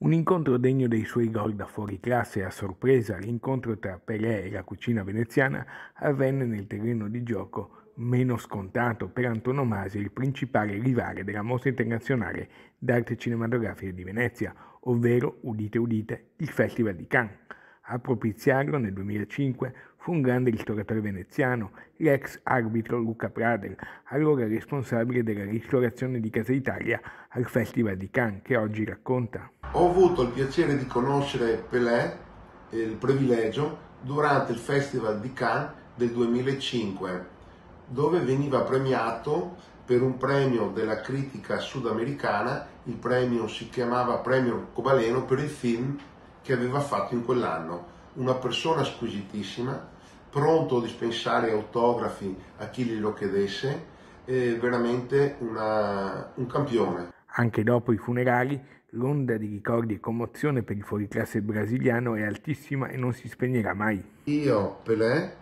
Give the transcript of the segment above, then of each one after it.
Un incontro degno dei suoi gol da fuori classe a sorpresa, l'incontro tra Pelé e la cucina veneziana avvenne nel terreno di gioco meno scontato per antonomasia il principale rivale della mostra internazionale d'arte cinematografica di Venezia, ovvero, udite udite, il Festival di Cannes. A propiziarlo nel 2005 fu un grande ristoratore veneziano, l'ex arbitro Luca Pradel, allora responsabile della ristorazione di Casa Italia al Festival di Cannes, che oggi racconta. Ho avuto il piacere di conoscere Pelé e il privilegio durante il Festival di Cannes del 2005, dove veniva premiato per un premio della critica sudamericana, il premio si chiamava Premio Cobaleno per il film che aveva fatto in quell'anno. Una persona squisitissima, pronto a dispensare autografi a chi glielo chiedesse, veramente una, un campione. Anche dopo i funerali, l'onda di ricordi e commozione per il fuoriclasse brasiliano è altissima e non si spegnerà mai. Io, Pelé,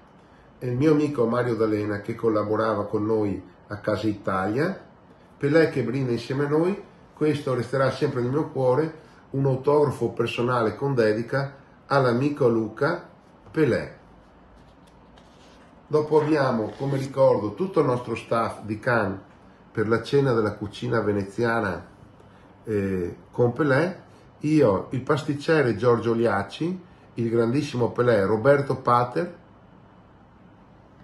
e il mio amico Mario D'Alena che collaborava con noi a Casa Italia, Pelé che brinda insieme a noi, questo resterà sempre nel mio cuore un autografo personale con dedica all'amico Luca Pelé. Dopo abbiamo come ricordo tutto il nostro staff di Cannes per la cena della cucina veneziana eh, con Pelé, io, il pasticcere Giorgio Liacci, il grandissimo Pelé Roberto Pater,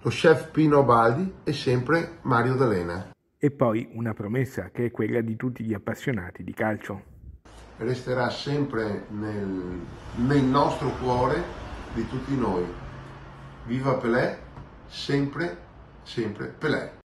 lo chef Pino Baldi e sempre Mario D'Alena. E poi una promessa che è quella di tutti gli appassionati di calcio resterà sempre nel, nel nostro cuore di tutti noi. Viva Pelé, sempre, sempre Pelé.